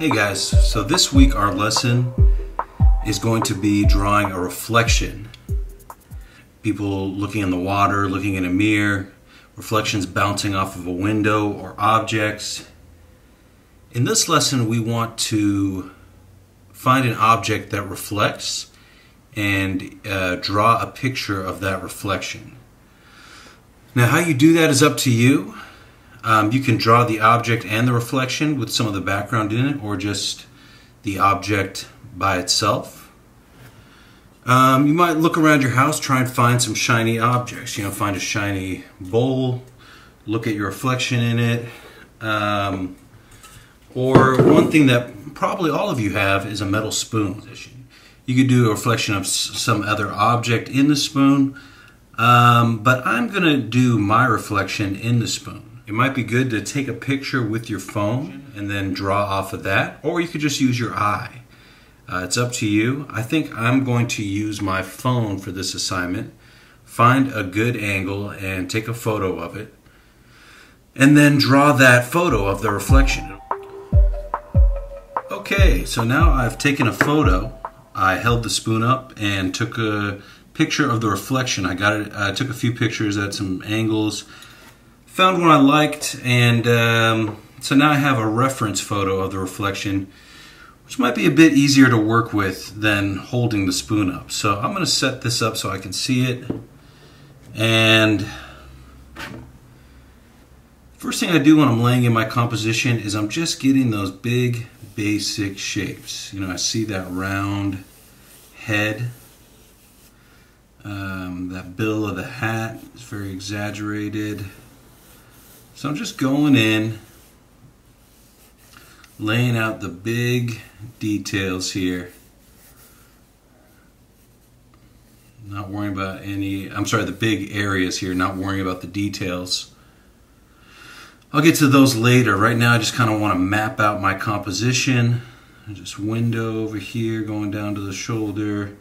Hey guys, so this week our lesson is going to be drawing a reflection. People looking in the water, looking in a mirror, reflections bouncing off of a window or objects. In this lesson, we want to find an object that reflects and uh, draw a picture of that reflection. Now, how you do that is up to you. Um, you can draw the object and the reflection with some of the background in it, or just the object by itself. Um, you might look around your house, try and find some shiny objects. You know, find a shiny bowl, look at your reflection in it. Um, or one thing that probably all of you have is a metal spoon. You could do a reflection of some other object in the spoon, um, but I'm going to do my reflection in the spoon. It might be good to take a picture with your phone and then draw off of that, or you could just use your eye. Uh, it's up to you. I think I'm going to use my phone for this assignment, find a good angle and take a photo of it, and then draw that photo of the reflection. Okay, so now I've taken a photo. I held the spoon up and took a picture of the reflection. I got it. I took a few pictures at some angles found one I liked, and um, so now I have a reference photo of the reflection, which might be a bit easier to work with than holding the spoon up. So I'm going to set this up so I can see it. And first thing I do when I'm laying in my composition is I'm just getting those big basic shapes. You know, I see that round head. Um, that bill of the hat is very exaggerated. So I'm just going in, laying out the big details here. Not worrying about any, I'm sorry, the big areas here, not worrying about the details. I'll get to those later. Right now I just kind of want to map out my composition. Just window over here going down to the shoulder.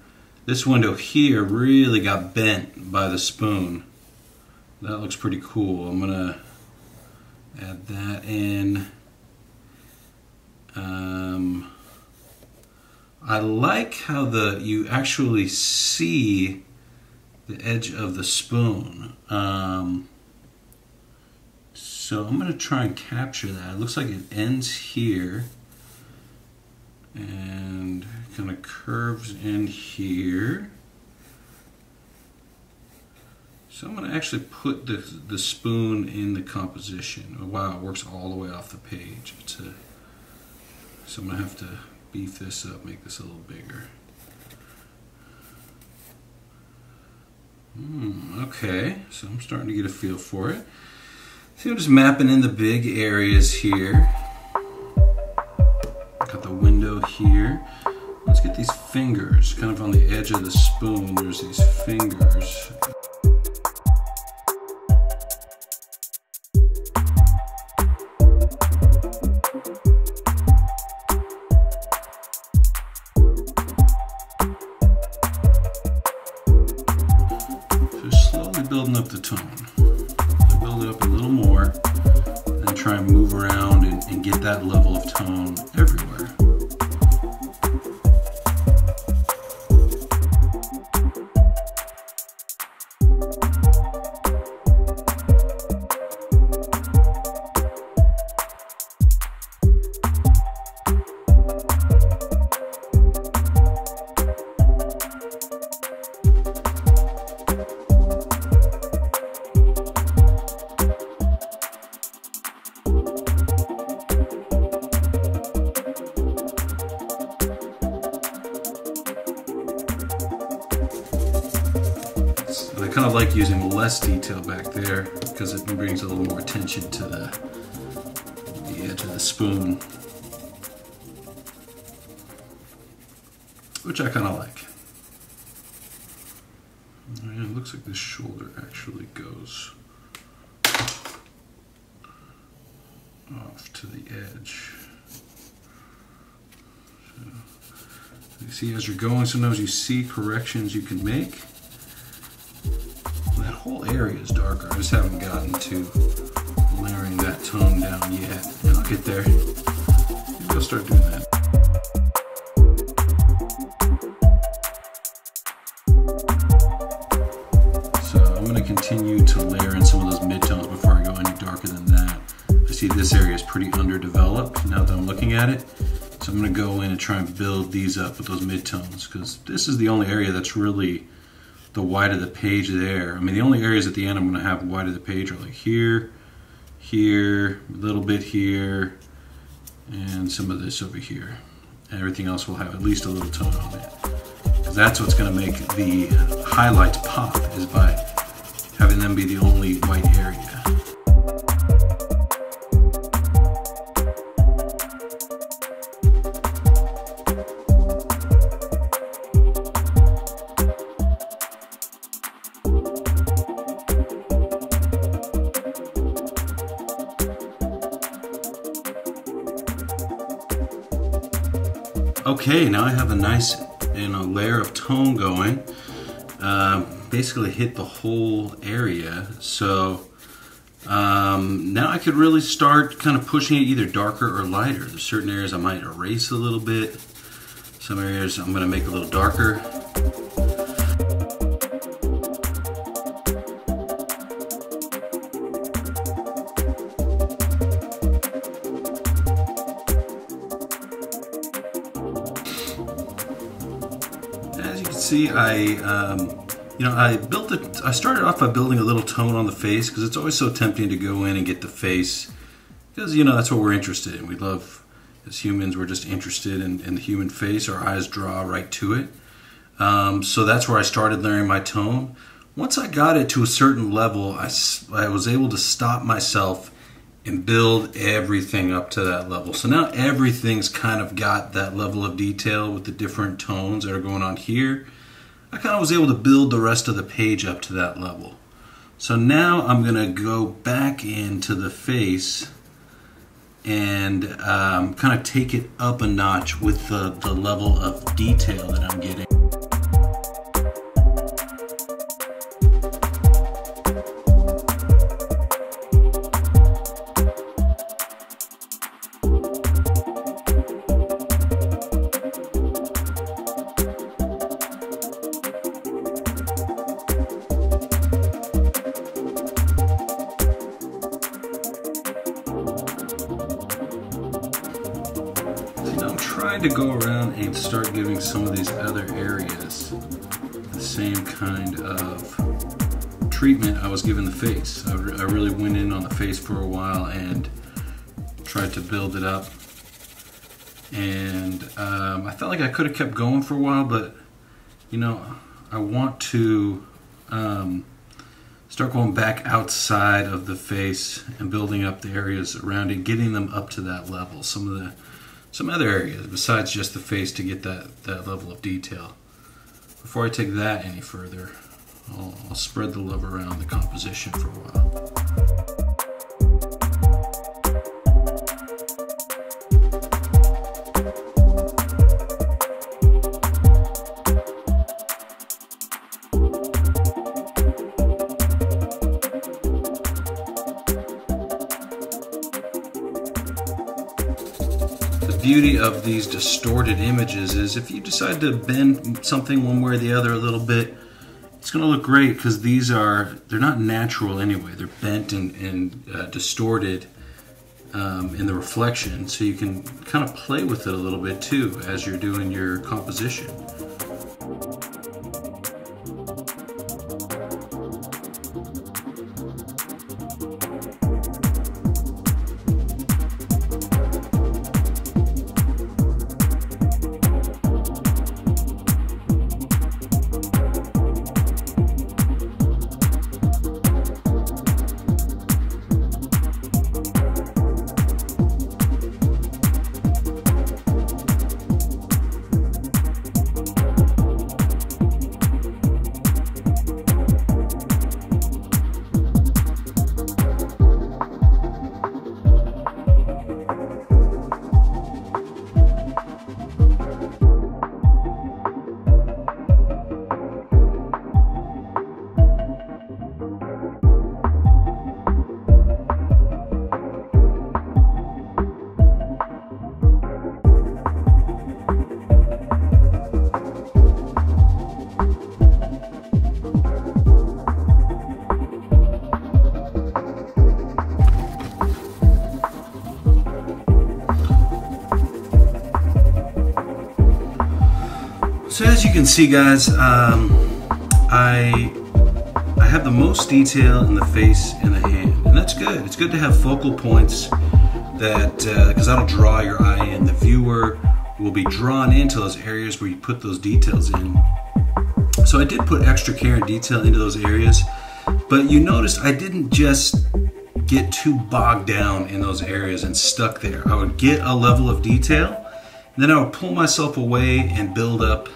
This window here really got bent by the spoon. That looks pretty cool. I'm going to add that in. Um, I like how the you actually see the edge of the spoon. Um, so I'm going to try and capture that. It looks like it ends here and kind of curves in here. So I'm going to actually put the, the spoon in the composition. Wow, it works all the way off the page. A, so I'm going to have to beef this up, make this a little bigger. Hmm, okay, so I'm starting to get a feel for it. See, I'm just mapping in the big areas here. Got the window here. Let's get these fingers, kind of on the edge of the spoon, there's these fingers. Building up the tone. build it up a little more and try and move around and, and get that level of tone everywhere. Less detail back there because it brings a little more attention to the, the edge of the spoon. Which I kind of like. It looks like this shoulder actually goes off to the edge. So, you see as you're going, sometimes you see corrections you can make whole area is darker. I just haven't gotten to layering that tone down yet. I'll get there. I'll start doing that. So I'm going to continue to layer in some of those midtones before I go any darker than that. I see this area is pretty underdeveloped now that I'm looking at it. So I'm going to go in and try and build these up with those midtones because this is the only area that's really the white of the page there. I mean, the only areas at the end I'm going to have white of the page are like here, here, a little bit here, and some of this over here. And everything else will have at least a little tone on it. Because that's what's going to make the highlights pop, is by having them be the only white area. Okay, now I have a nice you know, layer of tone going. Uh, basically hit the whole area. So um, now I could really start kind of pushing it either darker or lighter. There's certain areas I might erase a little bit. Some areas I'm going to make a little darker. See, I, um, you know, I built it, I started off by building a little tone on the face because it's always so tempting to go in and get the face because, you know, that's what we're interested in. We love, as humans, we're just interested in, in the human face. Our eyes draw right to it. Um, so that's where I started layering my tone. Once I got it to a certain level, I, I was able to stop myself and build everything up to that level. So now everything's kind of got that level of detail with the different tones that are going on here. I kind of was able to build the rest of the page up to that level. So now I'm going to go back into the face and um, kind of take it up a notch with the, the level of detail that I'm getting. Trying to go around and start giving some of these other areas the same kind of treatment I was giving the face. I, re I really went in on the face for a while and tried to build it up. And um, I felt like I could have kept going for a while, but you know, I want to um, start going back outside of the face and building up the areas around it, getting them up to that level. Some of the some other areas besides just the face to get that, that level of detail. Before I take that any further, I'll, I'll spread the love around the composition for a while. Beauty of these distorted images is if you decide to bend something one way or the other a little bit, it's going to look great because these are, they're not natural anyway. They're bent and, and uh, distorted um, in the reflection. So you can kind of play with it a little bit too as you're doing your composition. So as you can see guys, um, I I have the most detail in the face and the hand, and that's good. It's good to have focal points that, because uh, that'll draw your eye in. The viewer will be drawn into those areas where you put those details in. So I did put extra care and detail into those areas, but you notice I didn't just get too bogged down in those areas and stuck there. I would get a level of detail, then I'll pull myself away and build up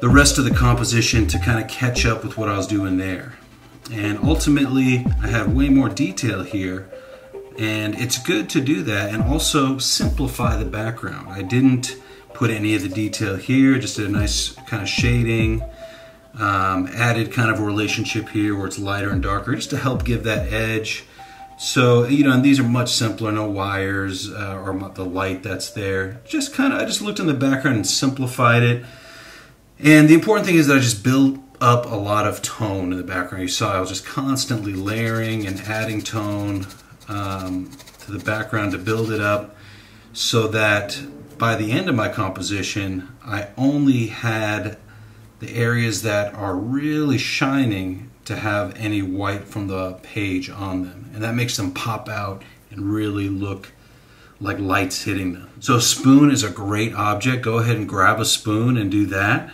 the rest of the composition to kind of catch up with what I was doing there. And ultimately, I have way more detail here, and it's good to do that and also simplify the background. I didn't put any of the detail here, just did a nice kind of shading, um, added kind of a relationship here where it's lighter and darker just to help give that edge. So, you know, and these are much simpler, no wires uh, or the light that's there. Just kind of, I just looked in the background and simplified it. And the important thing is that I just built up a lot of tone in the background. You saw I was just constantly layering and adding tone um, to the background to build it up so that by the end of my composition, I only had the areas that are really shining to have any white from the page on them. And that makes them pop out and really look like lights hitting them. So a spoon is a great object. Go ahead and grab a spoon and do that.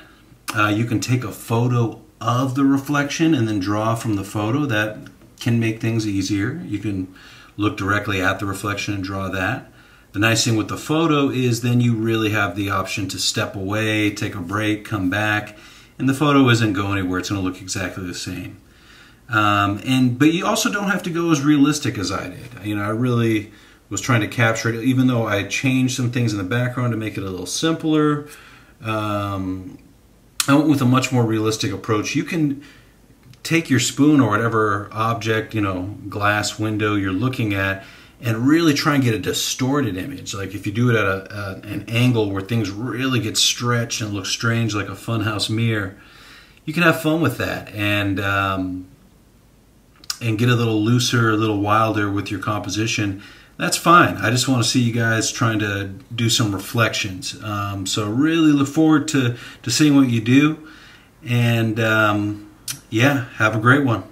Uh, you can take a photo of the reflection and then draw from the photo. That can make things easier. You can look directly at the reflection and draw that. The nice thing with the photo is then you really have the option to step away, take a break, come back, and the photo isn't going anywhere. It's going to look exactly the same. Um, and but you also don't have to go as realistic as I did. You know, I really was trying to capture it, even though I changed some things in the background to make it a little simpler. Um, I went with a much more realistic approach. You can take your spoon or whatever object, you know, glass window you're looking at, and really try and get a distorted image. Like if you do it at a, a, an angle where things really get stretched and look strange, like a funhouse mirror, you can have fun with that and um, and get a little looser, a little wilder with your composition. That's fine. I just want to see you guys trying to do some reflections. Um, so really look forward to to seeing what you do, and um, yeah, have a great one.